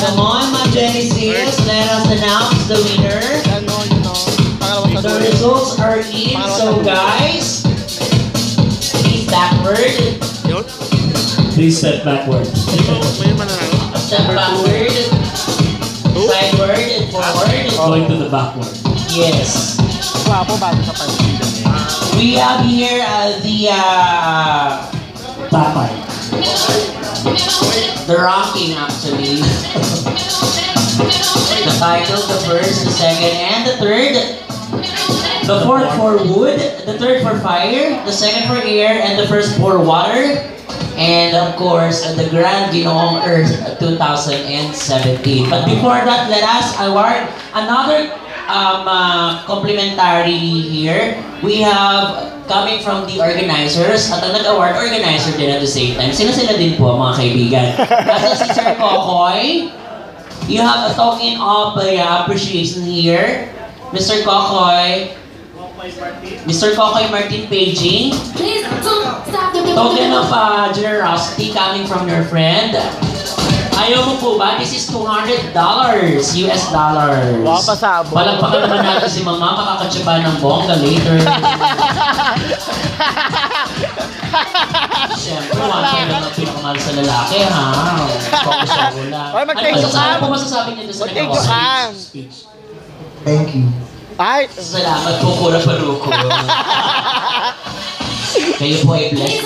Come on, my Genesis. Let us announce the winner. Ano, you know. Pangalawa sa The results are in. So, guys, please backward. Please step backward. Step backward. Sideward and forward. Going to the backward. Yes. Gwapo bago sa pansilan. We have here uh, the uh, Tatay. the ranking actually. The title, the first, the second, and the third. The fourth for wood, the third for fire, the second for air, and the first for water. And of course, the Grand Ginoong Earth 2017. But before that, let us award another um, uh, complimentary here. We have coming from the organizers at ang nag-award organizer din at the same time. Sino sila din po mga kaibigan? Nasa si Sir Kokoy. You have a token of uh, appreciation here. Mr. Kokoy. Mr. Kokoy Martin Paging. Please don't stop the Token of uh, generosity coming from your friend. Ayaw mo po ba? This is $200 US dollars. Wow, pasabog. Palagpakan naman natin si Mama, makakatsaba ng bongga later. Siyempre, one time lang ang pinakamahal sa lalaki, ha? Focus sa wala. Oy, mag-take ano, you masasabi can. po masasabi niyo sa nagawa? you. Speech. Thank you. Ay! Salamat po, Kura Paruko. Kayo po ay blessed.